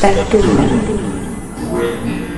Factory. Everybody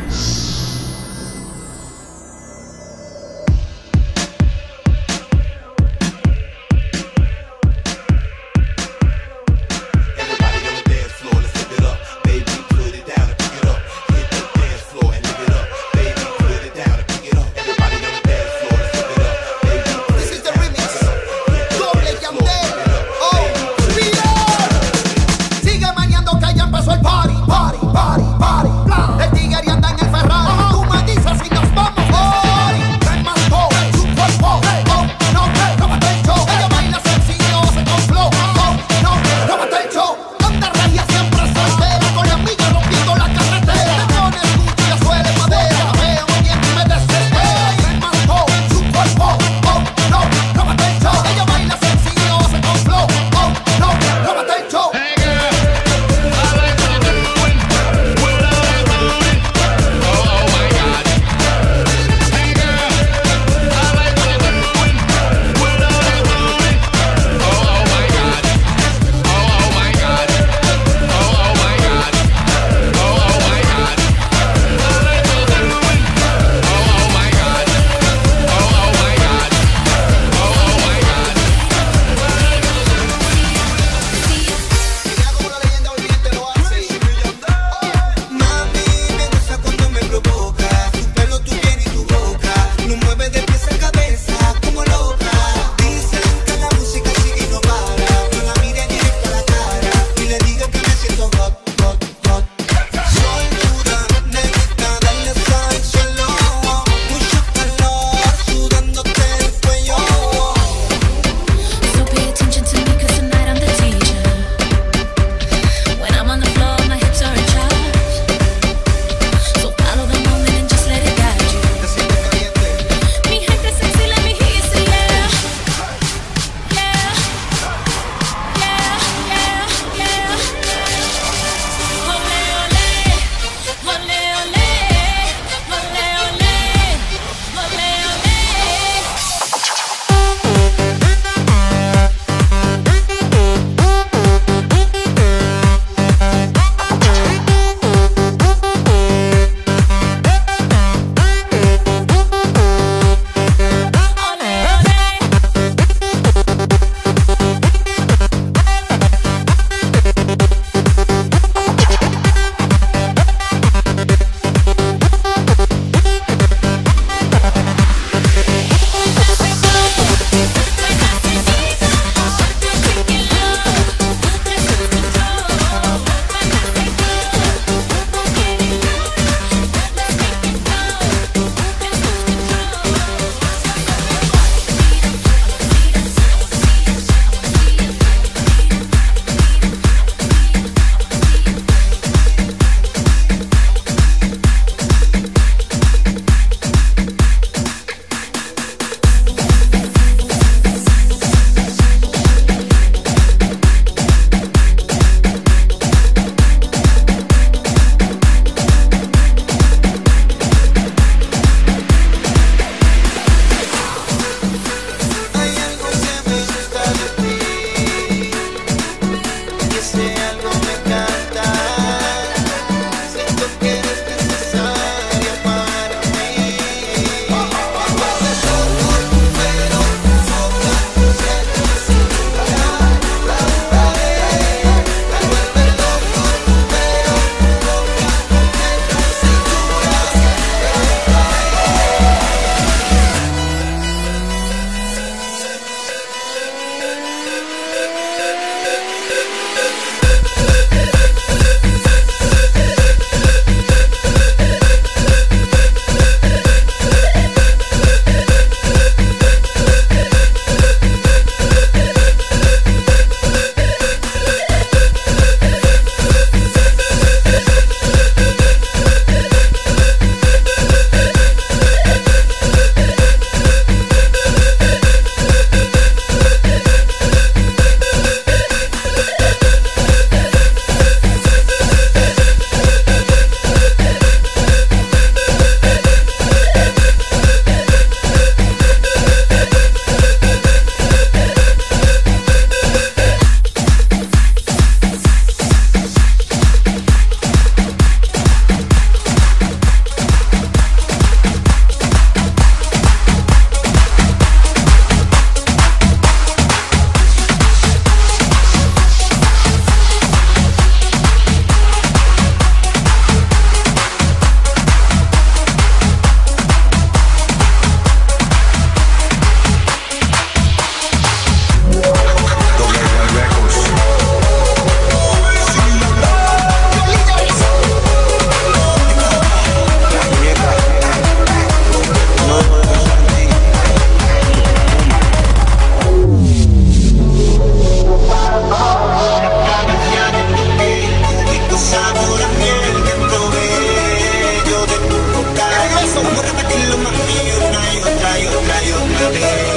Thank you.